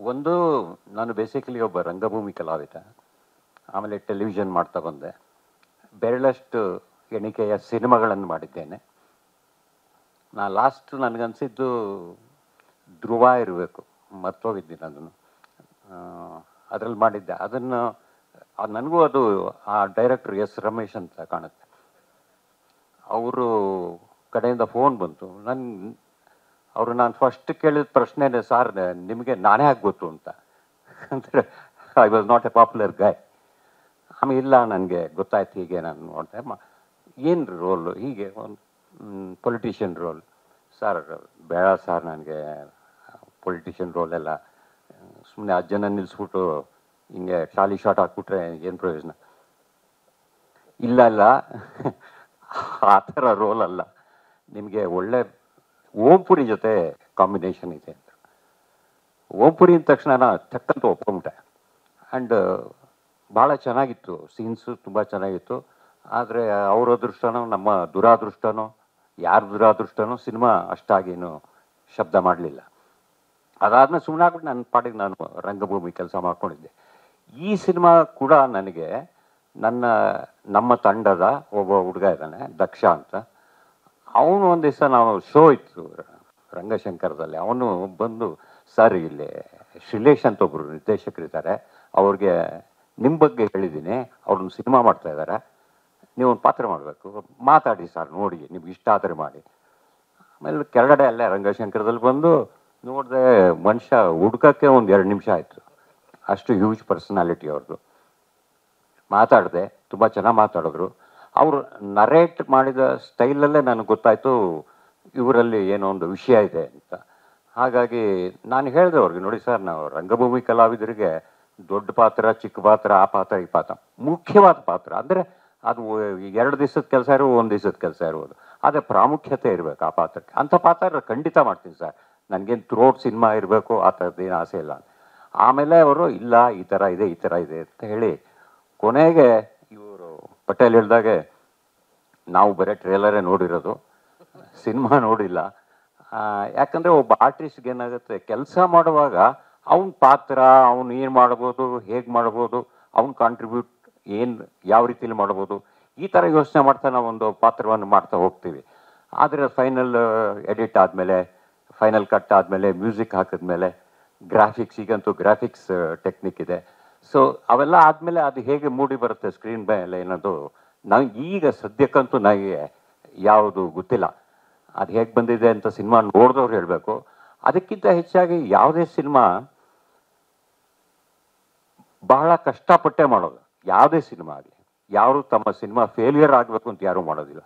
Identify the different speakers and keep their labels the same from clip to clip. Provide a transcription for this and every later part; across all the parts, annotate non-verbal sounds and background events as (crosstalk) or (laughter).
Speaker 1: ಒಂದು, ನಾನು ಬೇಸಿಕಲಿ ಒಬ್ಬ ರಂಗಭೂಮಿ ಕಲಾವಿದ, ಆಮೇಲೆ ಟೆಲಿವಿಷನ್ ಮಾಡ್ತಾ ಬಂದೆ. ಬೆರಳಷ್ಟು ಎಣಿಕೆಯ ಸಿನಿಮಾಗಳನ್ನು ಮಾಡಿದ್ದೇನೆ. ನಾ ಲಾಸ್ಟ್ ನನಗನ್ಸಿದ್ದು ಧ್ರುವ ಇರಬೇಕು, ಮರ್ತೋಗಿದ್ದೀನಿ ಅದನ್ನು. ಅದರಲ್ಲಿ ಮಾಡಿದ್ದೆ. ಅದನ್ನು ನನಗೂ ಅದು, ಆ ಡೈರೆಕ್ಟರ್ ಎಸ್ ರಮೇಶ್ ಅಂತ ಕಾಣುತ್ತೆ. ಅವರು ಕಡೆಯಿಂದ ಫೋನ್ ಬಂತು. ನನ್ನ ಅವರು ನಾನು ಫಸ್ಟ್ ಕೇಳಿದ ಪ್ರಶ್ನೆನೇ ಸರ್, ನಿಮಗೆ ನಾನೇ ಆಗಿ ಗೊತ್ತು ಅಂತ. ಅಂದರೆ I was not a popular guy ಆಮೇಲೆ, ಇಲ್ಲ, ನನಗೆ ಗೊತ್ತಾಯ್ತು, ಹೀಗೆ ನಾನು ನೋಡಿದೆ. ಏನು ರೋಲು ಹೀಗೆ ಒಂದು ಪೊಲಿಟಿಷಿಯನ್ ರೋಲ್ ಸರ್, ಬೇಡ ಸರ್, ನನಗೆ ಪೊಲಿಟಿಷಿಯನ್ ರೋಲೆಲ್ಲ ಸುಮ್ಮನೆ ಅಜ್ಜನ ನಿಲ್ಲಿಸ್ಬಿಟ್ಟು ಹಿಂಗೆ ಶಾಲಿ ಶಾಟ್ ಹಾಕ್ಬಿಟ್ರೆ ಏನು ಪ್ರಯೋಜನ? ಇಲ್ಲ ಇಲ್ಲ. (laughs) ಆ ಥರ ರೋಲ್ ಅಲ್ಲ. ನಿಮಗೆ ಒಳ್ಳೆ ಓಂಪುರಿ ಜೊತೆ ಕಾಂಬಿನೇಷನ್ ಇದೆ ಅಂತ. ಓಂಪುರಿ ಅಂದ ತಕ್ಷಣ ನಾನು ತಕ್ಕಂತ ಒಪ್ಕೊಂಬಿಟ್ಟೆ. ಆ್ಯಂಡ್ ಭಾಳ ಚೆನ್ನಾಗಿತ್ತು ಸೀನ್ಸು ತುಂಬ ಚೆನ್ನಾಗಿತ್ತು. ಆದರೆ ಅವ್ರ ಅದೃಷ್ಟನೋ, ನಮ್ಮ ದುರಾದೃಷ್ಟನೋ, ಯಾರ ದುರಾದೃಷ್ಟನೋ ಸಿನಿಮಾ ಅಷ್ಟಾಗೇನು ಶಬ್ದ ಮಾಡಲಿಲ್ಲ. ಅದಾದ್ಮೇಲೆ ಸುಮ್ಮನೆ ಆಗ್ಬಿಟ್ಟು ನನ್ನ ಪಾಟಿಗೆ ನಾನು ರಂಗಭೂಮಿ ಕೆಲಸ ಮಾಡ್ಕೊಂಡಿದ್ದೆ. ಈ ಸಿನಿಮಾ ಕೂಡ ನನಗೆ ನನ್ನ, ನಮ್ಮ ತಂಡದ ಒಬ್ಬ ಹುಡುಗ ಇದ್ದಾನೆ, ದಕ್ಷ ಅಂತ. ಅವನು ಒಂದು ದಿವಸ ನಾವು ಶೋ ಇತ್ತು ರಂಗಶಂಕರದಲ್ಲಿ. ಅವನು ಬಂದು, ಸರ್, ಇಲ್ಲಿ ಶ್ರೀಲೇಶ್ ಅಂತ ಒಬ್ಬರು ನಿರ್ದೇಶಕರಿದ್ದಾರೆ. ಅವ್ರಿಗೆ ನಿಮ್ಮ ಬಗ್ಗೆ ಹೇಳಿದ್ದೀನಿ. ಅವ್ರನ್ನ ಸಿನಿಮಾ ಮಾಡ್ತಾ ಇದ್ದಾರೆ ಒಂದು ಪಾತ್ರ ಮಾಡಬೇಕು. ಮಾತಾಡಿ ಸರ್, ನೋಡಿ, ನಿಮ್ಗೆ ಇಷ್ಟ ಆದರೆ ಮಾಡಿ. ಆಮೇಲೆ ಕೆಳಗಡೆ ಅಲ್ಲೇ ರಂಗಶಂಕರದಲ್ಲಿ ಬಂದು ನೋಡಿದೆ ಮನುಷ್ಯ ಹುಡ್ಕಕ್ಕೆ ಒಂದು ಎರಡು ನಿಮಿಷ ಆಯಿತು. ಅಷ್ಟು ಹ್ಯೂಜ್ ಪರ್ಸನಾಲಿಟಿ ಅವ್ರದ್ದು ಮಾತಾಡಿದೆ, ತುಂಬ ಚೆನ್ನಾಗಿ ಮಾತಾಡಿದ್ರು. ಅವರು ನರೇಟ್ ಮಾಡಿದ ಸ್ಟೈಲಲ್ಲೇ ನನಗೆ ಗೊತ್ತಾಯಿತು, ಇವರಲ್ಲಿ ಏನೋ ಒಂದು ವಿಷಯ ಇದೆ ಅಂತ. ಹಾಗಾಗಿ ನಾನು ಹೇಳಿದೆ ಅವ್ರಿಗೆ, ನೋಡಿ ಸರ್, ನಾವು ರಂಗಭೂಮಿ ಕಲಾವಿದರಿಗೆ ದೊಡ್ಡ ಪಾತ್ರ, ಚಿಕ್ಕ ಪಾತ್ರ, ಆ ಪಾತ್ರ, ಈ ಪಾತ್ರ, ಮುಖ್ಯವಾದ ಪಾತ್ರ. ಅಂದರೆ ಅದು ಎರಡು ದಿವಸದ ಕೆಲಸ ಇರೋ ಒಂದು ದಿವಸದ ಕೆಲಸ ಇರ್ಬೋದು. ಆದರೆ ಪ್ರಾಮುಖ್ಯತೆ ಇರಬೇಕು ಆ ಪಾತ್ರಕ್ಕೆ. ಅಂಥ ಪಾತ್ರ ಖಂಡಿತ ಮಾಡ್ತೀನಿ ಸರ್. ನನಗೇನು ಥ್ರೋಟ್ ಸಿನಿಮಾ ಇರಬೇಕು, ಆ ಥರದ್ದೇನು ಆಸೆ ಇಲ್ಲ ಆಮೇಲೆ ಅವರು, ಇಲ್ಲ, ಈ ಥರ ಇದೆ, ಈ ಥರ ಇದೆ ಅಂತ ಹೇಳಿ ಕೊನೆಗೆ ಇವರು ಪಟೇಲ್ ಹೇಳ್ದಾಗೆ ನಾವು ಬರೀ ಟ್ರೇಲರೇ ನೋಡಿರೋದು. ಸಿನಿಮಾ ನೋಡಿಲ್ಲ. ಯಾಕಂದರೆ ಒಬ್ಬ ಆರ್ಟಿಸ್ಟ್ಗೆ ಏನಾಗುತ್ತೆ, ಕೆಲಸ ಮಾಡುವಾಗ ಅವನ ಪಾತ್ರ, ಅವನು ಏನು ಮಾಡ್ಬೋದು, ಹೇಗೆ ಮಾಡ್ಬೋದು, ಅವ್ನ ಕಾಂಟ್ರಿಬ್ಯೂಟ್ ಏನು, ಯಾವ ರೀತಿಲಿ ಮಾಡ್ಬೋದು, ಈ ಥರ ಯೋಚನೆ ಮಾಡ್ತಾ ನಾವು ಒಂದು ಪಾತ್ರವನ್ನು ಮಾಡ್ತಾ ಹೋಗ್ತೀವಿ. ಆದರೆ ಫೈನಲ್ ಎಡಿಟ್ ಆದಮೇಲೆ ಫೈನಲ್ ಕಟ್ ಆದಮೇಲೆ ಮ್ಯೂಸಿಕ್ ಹಾಕಿದ್ಮೇಲೆ ಗ್ರಾಫಿಕ್ಸ್ ಈಗಂತೂ ಗ್ರಾಫಿಕ್ಸ್ ಟೆಕ್ನಿಕ್ ಇದೆ. ಸೊ ಅವೆಲ್ಲ ಆದಮೇಲೆ ಅದು ಹೇಗೆ ಮೂಡಿ ಬರುತ್ತೆ ಸ್ಕ್ರೀನ್ ಮೇಲೆ ಅನ್ನೋದು ನಂಗೆ ಈಗ ಸದ್ಯಕ್ಕಂತೂ ನನಗೆ ಯಾವುದು ಗೊತ್ತಿಲ್ಲ. ಅದು ಹೇಗೆ ಬಂದಿದೆ ಅಂತ ಸಿನಿಮಾ ನೋಡಿದವ್ರು ಹೇಳಬೇಕು. ಅದಕ್ಕಿಂತ ಹೆಚ್ಚಾಗಿ ಯಾವುದೇ ಸಿನಿಮಾ ಬಹಳ ಕಷ್ಟಪಟ್ಟೆ ಮಾಡೋದು. ಯಾವುದೇ ಸಿನಿಮಾ ಆಗಲಿ, ಯಾರು ತಮ್ಮ ಸಿನಿಮಾ ಫೇಲಿಯರ್ ಆಗಬೇಕು ಅಂತ ಯಾರೂ ಮಾಡೋದಿಲ್ಲ.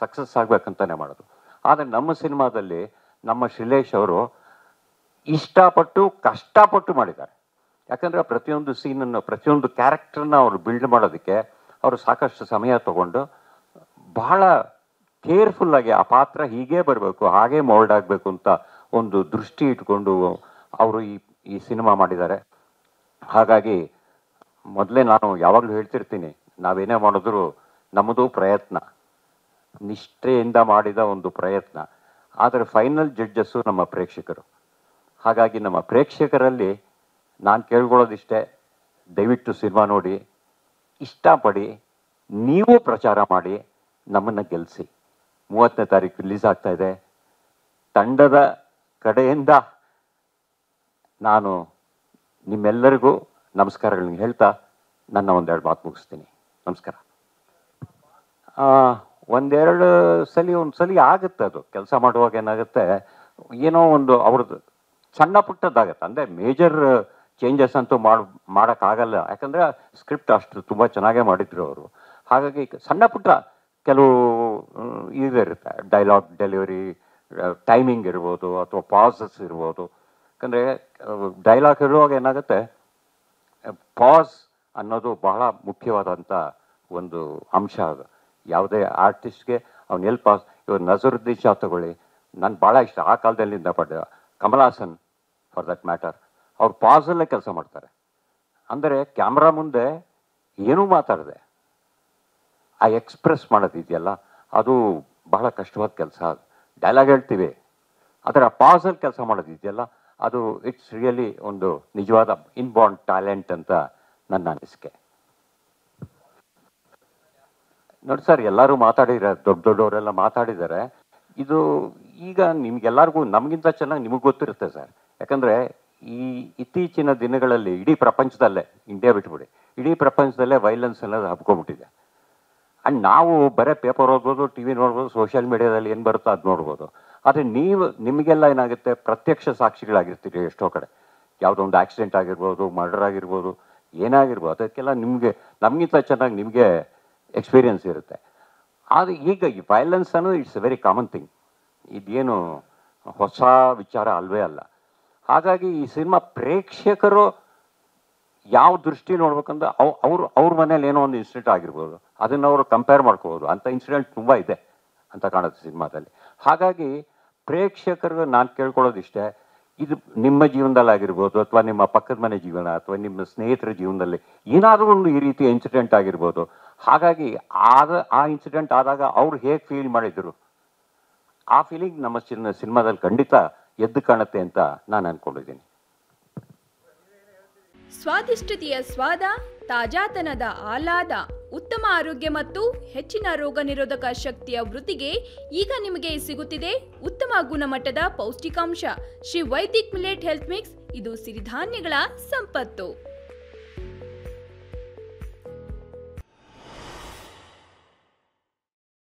Speaker 1: ಸಕ್ಸಸ್ ಆಗಬೇಕಂತಾನೆ ಮಾಡೋದು. ಆದರೆ ನಮ್ಮ ಸಿನಿಮಾದಲ್ಲಿ ನಮ್ಮ ಶಿಲೇಶ್ ಅವರು ಇಷ್ಟಪಟ್ಟು, ಕಷ್ಟಪಟ್ಟು ಮಾಡಿದ್ದಾರೆ. ಯಾಕಂದ್ರೆ ಪ್ರತಿಯೊಂದು ಸೀನನ್ನು ಪ್ರತಿಯೊಂದು ಕ್ಯಾರೆಕ್ಟರ್ನ ಅವರು ಬಿಲ್ಡ್ ಮಾಡೋದಕ್ಕೆ ಅವರು ಸಾಕಷ್ಟು ಸಮಯ ತಗೊಂಡು ಬಹಳ ಕೇರ್ಫುಲ್ ಆಗಿ ಆ ಪಾತ್ರ ಹೀಗೆ ಬರಬೇಕು, ಹಾಗೆ ಮೋಲ್ಡ್ ಆಗಬೇಕು ಅಂತ ಒಂದು ದೃಷ್ಟಿ ಇಟ್ಕೊಂಡು ಅವರು ಈ ಈ ಸಿನಿಮಾ ಮಾಡಿದ್ದಾರೆ. ಹಾಗಾಗಿ ಮೊದಲೇ ನಾನು ಯಾವಾಗಲೂ ಹೇಳ್ತಿರ್ತೀನಿ, ನಾವೇನೇ ಮಾಡಿದ್ರು ನಮ್ಮದು ಪ್ರಯತ್ನ, ನಿಷ್ಠೆಯಿಂದ ಮಾಡಿದ ಒಂದು ಪ್ರಯತ್ನ. ಆದರೆ ಫೈನಲ್ ಜಡ್ಜಸ್ಸು ನಮ್ಮ ಪ್ರೇಕ್ಷಕರು. ಹಾಗಾಗಿ ನಮ್ಮ ಪ್ರೇಕ್ಷಕರಲ್ಲಿ ನಾನು ಕೇಳ್ಕೊಳ್ಳೋದಿಷ್ಟೇ, ದಯವಿಟ್ಟು ಸಿನಿಮಾ ನೋಡಿ ಇಷ್ಟಪಡಿ ನೀವು ಪ್ರಚಾರ ಮಾಡಿ ನಮ್ಮನ್ನು ಗೆಲ್ಲಿಸಿ ಮೂವತ್ತನೇ ತಾರೀಕು ರಿಲೀಸ್ ಆಗ್ತಾ ಇದೆ. ತಂಡದ ಕಡೆಯಿಂದ ನಾನು ನಿಮ್ಮೆಲ್ಲರಿಗೂ ನಮಸ್ಕಾರಗಳನ್ನ ಹೇಳ್ತಾ ನನ್ನ ಒಂದೆರಡು ಮಾತು ಮುಗಿಸ್ತೀನಿ. ನಮಸ್ಕಾರ. ಒಂದೆರಡು ಸಲ, ಒಂದು ಸಲ ಆಗುತ್ತೆ ಅದು. ಕೆಲಸ ಮಾಡುವಾಗ ಏನಾಗುತ್ತೆ, ಏನೋ ಒಂದು ಅವ್ರದ್ದು, ಸಣ್ಣ ಪುಟ್ಟದ್ದಾಗತ್ತೆ. ಅಂದರೆ ಮೇಜರ್ ಚೇಂಜಸ್ ಅಂತೂ ಮಾಡ್, ಮಾಡೋಕ್ಕಾಗಲ್ಲ. ಯಾಕಂದರೆ ಸ್ಕ್ರಿಪ್ಟ್ ಅಷ್ಟು ತುಂಬ ಚೆನ್ನಾಗೇ ಮಾಡಿದ್ರು ಅವರು. ಹಾಗಾಗಿ ಸಣ್ಣ ಪುಟ್ಟ ಕೆಲವು ಇದಿರುತ್ತೆ ಡೈಲಾಗ್ ಡೆಲಿವರಿ ಟೈಮಿಂಗ್ ಇರ್ಬೋದು ಅಥವಾ ಪಾಸಸ್ ಇರ್ಬೋದು. ಯಾಕಂದರೆ ಡೈಲಾಗ್ ಇರುವಾಗ ಏನಾಗುತ್ತೆ ಪಾಸ್ ಅನ್ನೋದು ಬಹಳ ಮುಖ್ಯವಾದಂಥ ಒಂದು ಅಂಶ ಅದು. ಯಾವುದೇ ಆರ್ಟಿಸ್ಟ್ಗೆ ಅವ್ನು ಎಲ್ಲಿ ಪಾಸ್ ಇವಾಗ ನಜರುದ್ದೀನ್ ಶಾ ತಗೊಳ್ಳಿ. ನಾನು ಭಾಳ ಇಷ್ಟ, ಆ ಕಾಲದಲ್ಲಿಂದ ಪಡೆದ. Kamal Haasan for that matter ಅವ್ರು ಪಾಸಲ್ಲೇ ಕೆಲಸ ಮಾಡ್ತಾರೆ. ಅಂದರೆ ಕ್ಯಾಮ್ರಾ ಮುಂದೆ ಏನೂ ಮಾತಾಡಿದೆ. ಆ ಎಕ್ಸ್ಪ್ರೆಸ್ ಮಾಡೋದಿದೆಯಲ್ಲ, ಅದು ಬಹಳ ಕಷ್ಟವಾದ ಕೆಲಸ. ಡೈಲಾಗ್ ಹೇಳ್ತೀವಿ. ಆದರೆ ಆ ಪಾಸಲ್ಲಿ ಕೆಲಸ ಮಾಡೋದಿದೆಯಲ್ಲ, ಅದು ಇಟ್ಸ್ ರಿಯಲಿ ಒಂದು ನಿಜವಾದ ಇನ್ಬಾರ್ನ್ ಟ್ಯಾಲೆಂಟ್ ಅಂತ ನನ್ನ ಅನಿಸಿಕೆ. ನೋಡಿ ಸರ್, ಎಲ್ಲರೂ ಮಾತಾಡಿದ್ದಾರೆ ದೊಡ್ಡ ದೊಡ್ಡವರೆಲ್ಲ ಮಾತಾಡಿದ್ದಾರೆ. ಇದು ಈಗ ನಿಮ್ಗೆಲ್ಲರಿಗೂ, ನಮಗಿಂತ ಚೆನ್ನಾಗಿ ನಿಮಗೆ ಗೊತ್ತಿರುತ್ತೆ ಸರ್. ಯಾಕಂದರೆ ಈ ಇತ್ತೀಚಿನ ದಿನಗಳಲ್ಲಿ ಇಡೀ ಪ್ರಪಂಚದಲ್ಲೇ ಇಂಡಿಯಾ ಬಿಟ್ಬಿಡಿ, ಇಡೀ ಪ್ರಪಂಚದಲ್ಲೇ ವೈಲೆನ್ಸ್ ಅನ್ನೋದು ಹಬ್ಕೊಂಡ್ಬಿಟ್ಟಿದೆ. ಆ್ಯಂಡ್ ನಾವು ಬರೀ ಪೇಪರ್ ಓದ್ಬೋದು ಟಿ ವಿ ನೋಡ್ಬೋದು ಸೋಷಿಯಲ್ ಮೀಡಿಯಾದಲ್ಲಿ ಏನು ಬರುತ್ತೋ ಅದು ನೋಡ್ಬೋದು. ಆದರೆ ನೀವು, ನಿಮಗೆಲ್ಲ ಏನಾಗುತ್ತೆ? ಪ್ರತ್ಯಕ್ಷ ಸಾಕ್ಷಿಗಳಾಗಿರ್ತೀರಿ ಎಷ್ಟೋ ಕಡೆ. ಯಾವುದೋ ಒಂದು ಆಕ್ಸಿಡೆಂಟ್ ಆಗಿರ್ಬೋದು ಮರ್ಡರ್ ಆಗಿರ್ಬೋದು, ಏನಾಗಿರ್ಬೋದು, ಅದಕ್ಕೆಲ್ಲ ನಿಮಗೆ, ನಮಗಿಂತ ಚೆನ್ನಾಗಿ ನಿಮಗೆ ಎಕ್ಸ್ಪೀರಿಯನ್ಸ್ ಇರುತ್ತೆ. ಆದರೆ ಈಗ ಈ ವೈಲೆನ್ಸ್ ಅನ್ನೋದು it's a very common thing ಇದೇನು ಹೊಸ ವಿಚಾರ ಅಲ್ವೇ ಅಲ್ಲ. ಹಾಗಾಗಿ ಈ ಸಿನಿಮಾ ಪ್ರೇಕ್ಷಕರು ಯಾವ ದೃಷ್ಟಿ ನೋಡ್ಬೇಕಂದ್ರೆ ಅವ್ ಅವ್ರು ಅವ್ರ ಮನೇಲಿ ಏನೋ ಒಂದು ಇನ್ಸಿಡೆಂಟ್ ಆಗಿರ್ಬೋದು. ಅದನ್ನ ಅವರು ಕಂಪೇರ್ ಮಾಡ್ಕೋಬೋದು. ಅಂಥ ಇನ್ಸಿಡೆಂಟ್ ತುಂಬ ಇದೆ ಅಂತ ಕಾಣುತ್ತೆ ಸಿನಿಮಾದಲ್ಲಿ. ಹಾಗಾಗಿ ಪ್ರೇಕ್ಷಕರು ನಾನು ಕೇಳ್ಕೊಳ್ಳೋದಿಷ್ಟೇ, ಇದು ನಿಮ್ಮ ಜೀವನದಲ್ಲಿ ಆಗಿರ್ಬೋದು ಅಥವಾ ನಿಮ್ಮ ಪಕ್ಕದ ಮನೆ ಜೀವನ ಅಥವಾ ನಿಮ್ಮ ಸ್ನೇಹಿತರ ಜೀವನದಲ್ಲಿ ಏನಾದರೂ ಒಂದು ಈ ರೀತಿ ಇನ್ಸಿಡೆಂಟ್ ಆಗಿರ್ಬೋದು. ಹಾಗಾಗಿ ಆದ ಆ ಇನ್ಸಿಡೆಂಟ್ ಆದಾಗ ಅವ್ರು ಹೇಗೆ ಫೀಲ್ ಮಾಡಿದ್ರು? ಆ ಫೀಲಿಂಗ್ ನಮ್ಮ ಸಿನಿಮಾ ಸಿನಿಮಾದಲ್ಲಿ ಖಂಡಿತ ಎದ್ದು ಕಾಣುತ್ತೆ ಅಂತ ನಾನು ಅನ್ಕೊಂಡಿದ್ದೀನಿ.
Speaker 2: ಸ್ವಾದಿಷ್ಟತೆಯ ಸ್ವಾದ, ತಾಜಾತನದ ಆಹ್ಲಾದ, ಉತ್ತಮ ಆರೋಗ್ಯ ಮತ್ತು ಹೆಚ್ಚಿನ ರೋಗ ನಿರೋಧಕ ಶಕ್ತಿಯ ವೃತ್ತಿಗೆ ಈಗ ನಿಮಗೆ ಸಿಗುತ್ತಿದೆ ಉತ್ತಮ ಗುಣಮಟ್ಟದ ಪೌಷ್ಟಿಕಾಂಶ. Shri Vaidik millet health mix, ಇದು ಸಿರಿಧಾನ್ಯಗಳ ಸಂಪತ್ತು.